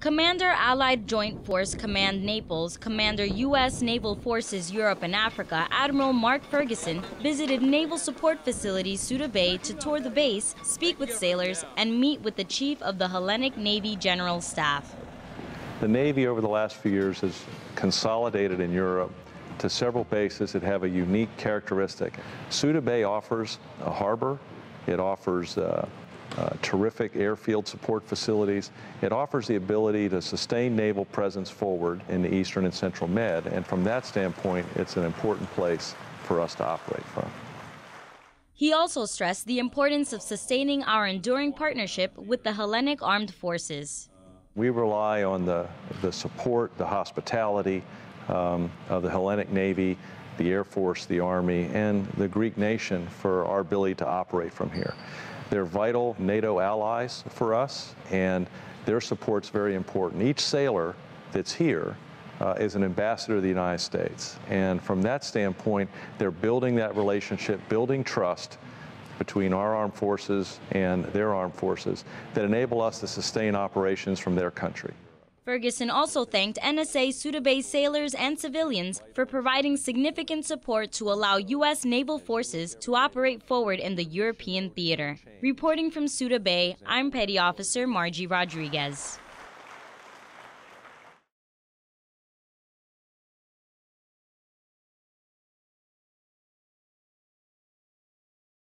Commander Allied Joint Force Command Naples, Commander U.S. Naval Forces Europe and Africa, Admiral Mark Ferguson, visited Naval Support Facility Souda Bay to tour the base, speak with sailors, and meet with the Chief of the Hellenic Navy General Staff. The Navy over the last few years has consolidated in Europe to several bases that have a unique characteristic. Souda Bay offers a harbor, it offers uh, uh, terrific airfield support facilities. It offers the ability to sustain naval presence forward in the eastern and central Med, and from that standpoint, it's an important place for us to operate from. He also stressed the importance of sustaining our enduring partnership with the Hellenic Armed Forces. We rely on the, the support, the hospitality um, of the Hellenic Navy, the Air Force, the Army, and the Greek nation for our ability to operate from here. They're vital NATO allies for us, and their support's very important. Each sailor that's here uh, is an ambassador of the United States. And from that standpoint, they're building that relationship, building trust between our armed forces and their armed forces that enable us to sustain operations from their country. Ferguson also thanked NSA Souda Bay sailors and civilians for providing significant support to allow U.S. naval forces to operate forward in the European theater. Reporting from Souda Bay, I'm Petty Officer Margie Rodriguez.